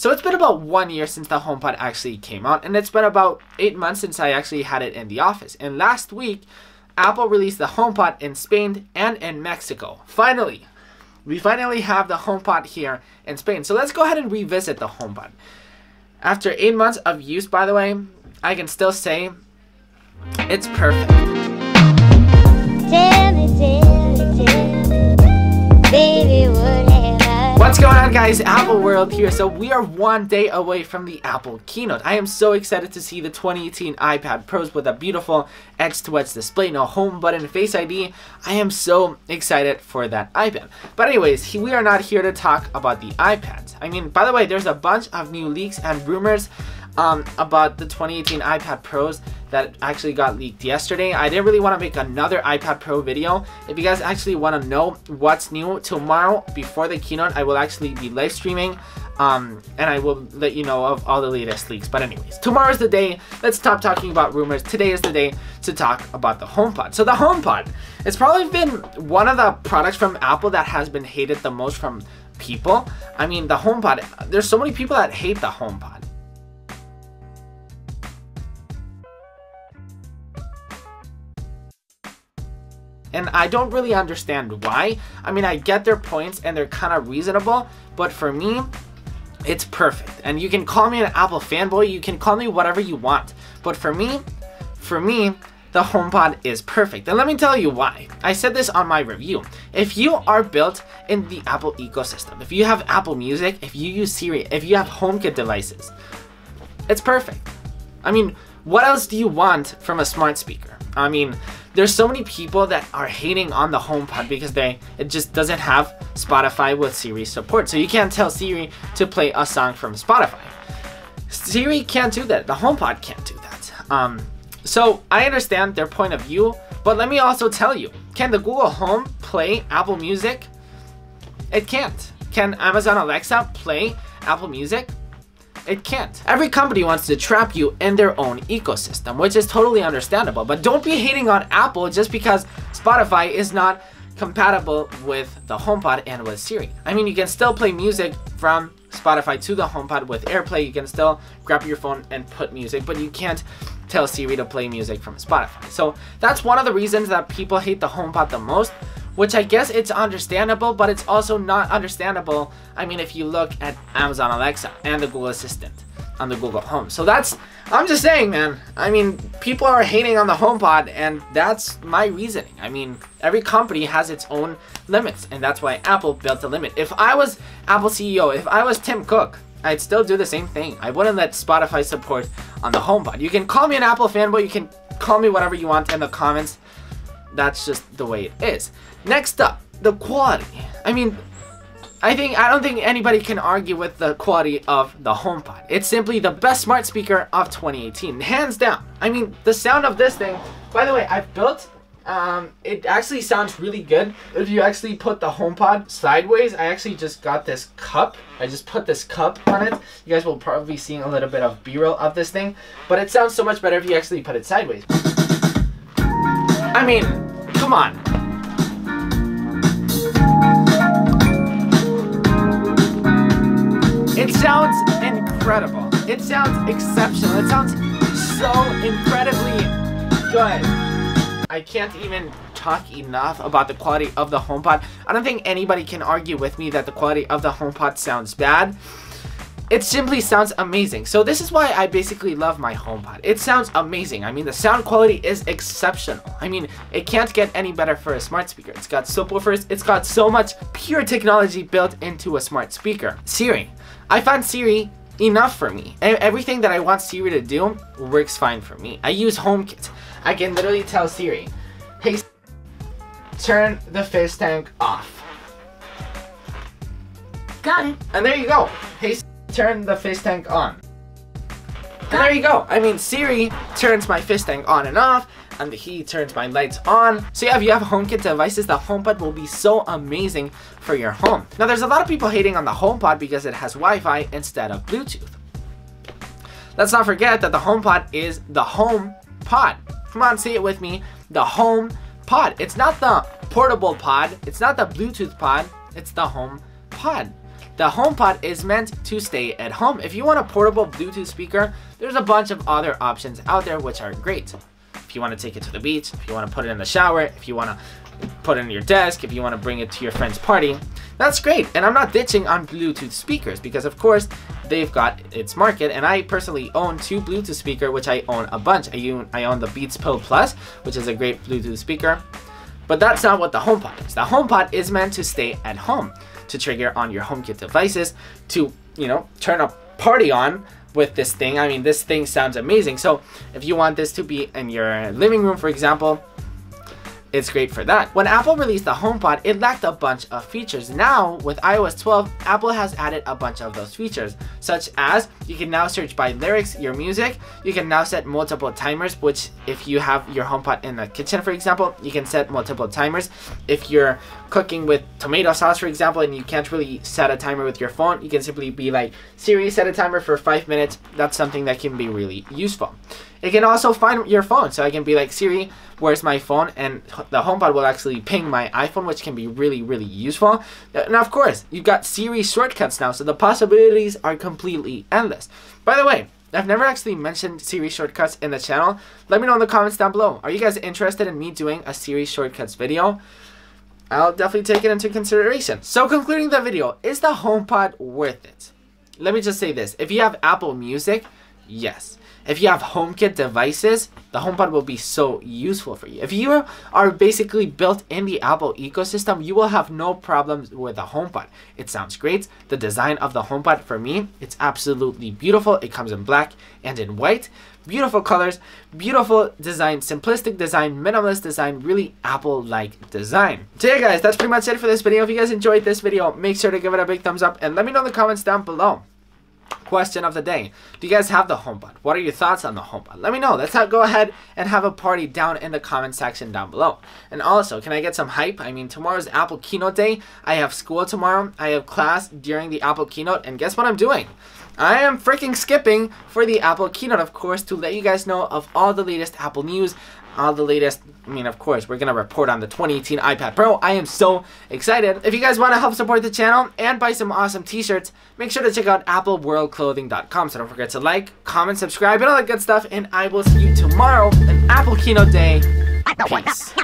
So it's been about one year since the HomePod actually came out, and it's been about eight months since I actually had it in the office. And last week, Apple released the HomePod in Spain and in Mexico. Finally, we finally have the HomePod here in Spain. So let's go ahead and revisit the HomePod. After eight months of use, by the way, I can still say it's perfect. Tell me, tell me, tell me, baby, What's going on guys, Apple World here. So we are one day away from the Apple keynote. I am so excited to see the 2018 iPad Pros with a beautiful edge-to-edge display, no home button, Face ID. I am so excited for that iPad. But anyways, we are not here to talk about the iPads. I mean, by the way, there's a bunch of new leaks and rumors um, about the 2018 iPad Pros that actually got leaked yesterday. I didn't really want to make another iPad Pro video. If you guys actually want to know what's new tomorrow before the keynote, I will actually be live streaming um, and I will let you know of all the latest leaks. But anyways, tomorrow's the day. Let's stop talking about rumors. Today is the day to talk about the HomePod. So the HomePod, it's probably been one of the products from Apple that has been hated the most from people. I mean, the HomePod, there's so many people that hate the HomePod. And I don't really understand why. I mean, I get their points and they're kind of reasonable, but for me, it's perfect. And you can call me an Apple fanboy, you can call me whatever you want. But for me, for me, the HomePod is perfect. And let me tell you why. I said this on my review. If you are built in the Apple ecosystem, if you have Apple Music, if you use Siri, if you have HomeKit devices, it's perfect. I mean, what else do you want from a smart speaker? I mean, there's so many people that are hating on the HomePod because they it just doesn't have Spotify with Siri support. So you can't tell Siri to play a song from Spotify. Siri can't do that. The HomePod can't do that. Um, so I understand their point of view, but let me also tell you, can the Google Home play Apple Music? It can't. Can Amazon Alexa play Apple Music? It can't. Every company wants to trap you in their own ecosystem, which is totally understandable. But don't be hating on Apple just because Spotify is not compatible with the HomePod and with Siri. I mean, you can still play music from Spotify to the HomePod with AirPlay. You can still grab your phone and put music, but you can't tell Siri to play music from Spotify. So that's one of the reasons that people hate the HomePod the most which I guess it's understandable, but it's also not understandable. I mean, if you look at Amazon Alexa and the Google Assistant on the Google Home. So that's, I'm just saying, man. I mean, people are hating on the HomePod, and that's my reasoning. I mean, every company has its own limits, and that's why Apple built a limit. If I was Apple CEO, if I was Tim Cook, I'd still do the same thing. I wouldn't let Spotify support on the HomePod. You can call me an Apple fanboy, you can call me whatever you want in the comments. That's just the way it is. Next up, the quality. I mean, I think I don't think anybody can argue with the quality of the HomePod. It's simply the best smart speaker of 2018, hands down. I mean, the sound of this thing. By the way, I've built. Um, it actually sounds really good. If you actually put the HomePod sideways, I actually just got this cup. I just put this cup on it. You guys will probably be seeing a little bit of B-roll of this thing, but it sounds so much better if you actually put it sideways. I mean, come on. It sounds incredible. It sounds exceptional. It sounds so incredibly good. I can't even talk enough about the quality of the HomePod. I don't think anybody can argue with me that the quality of the HomePod sounds bad. It simply sounds amazing. So this is why I basically love my HomePod. It sounds amazing. I mean, the sound quality is exceptional. I mean, it can't get any better for a smart speaker. It's got subwoofers. It's got so much pure technology built into a smart speaker. Siri. I found Siri enough for me. Everything that I want Siri to do works fine for me. I use HomeKit. I can literally tell Siri, hey, turn the fish tank off. Got it. And there you go. Hey, turn the fish tank on. And there you go. I mean, Siri turns my fish tank on and off, and he turns my lights on. So yeah, if you have HomeKit devices, the HomePod will be so amazing for your home. Now, there's a lot of people hating on the HomePod because it has Wi-Fi instead of Bluetooth. Let's not forget that the HomePod is the Home Pod. Come on, say it with me. The Home Pod. It's not the portable pod. It's not the Bluetooth pod. It's the Home Pod. The HomePod is meant to stay at home. If you want a portable Bluetooth speaker, there's a bunch of other options out there which are great. If you want to take it to the beach, if you want to put it in the shower, if you want to put it in your desk, if you want to bring it to your friend's party, that's great. And I'm not ditching on Bluetooth speakers because of course they've got its market and I personally own two Bluetooth speaker which I own a bunch. I own, I own the Beats Pill Plus which is a great Bluetooth speaker. But that's not what the HomePod is. The HomePod is meant to stay at home, to trigger on your HomeKit devices, to, you know, turn a party on with this thing. I mean, this thing sounds amazing. So if you want this to be in your living room, for example, it's great for that. When Apple released the HomePod, it lacked a bunch of features. Now, with iOS 12, Apple has added a bunch of those features, such as you can now search by lyrics your music, you can now set multiple timers, which if you have your HomePod in the kitchen, for example, you can set multiple timers. If you're cooking with tomato sauce, for example, and you can't really set a timer with your phone, you can simply be like, Siri, set a timer for five minutes. That's something that can be really useful. It can also find your phone. So I can be like, Siri, where's my phone? And the HomePod will actually ping my iPhone, which can be really, really useful. Uh, and of course, you've got Siri shortcuts now, so the possibilities are completely endless. By the way, I've never actually mentioned Siri shortcuts in the channel. Let me know in the comments down below. Are you guys interested in me doing a Siri shortcuts video? I'll definitely take it into consideration. So concluding the video, is the HomePod worth it? Let me just say this. If you have Apple Music, yes. If you have HomeKit devices, the HomePod will be so useful for you. If you are basically built in the Apple ecosystem, you will have no problems with the HomePod. It sounds great. The design of the HomePod, for me, it's absolutely beautiful. It comes in black and in white. Beautiful colors, beautiful design, simplistic design, minimalist design, really Apple-like design. So yeah guys, that's pretty much it for this video. If you guys enjoyed this video, make sure to give it a big thumbs up and let me know in the comments down below question of the day. Do you guys have the home HomePod? What are your thoughts on the home HomePod? Let me know. Let's have, go ahead and have a party down in the comment section down below. And also, can I get some hype? I mean, tomorrow's Apple Keynote Day. I have school tomorrow. I have class during the Apple Keynote. And guess what I'm doing? I am freaking skipping for the Apple keynote, of course, to let you guys know of all the latest Apple news, all the latest, I mean, of course, we're going to report on the 2018 iPad Pro. I am so excited. If you guys want to help support the channel and buy some awesome t-shirts, make sure to check out appleworldclothing.com. So don't forget to like, comment, subscribe, and all that good stuff. And I will see you tomorrow on Apple Keynote Day. Peace.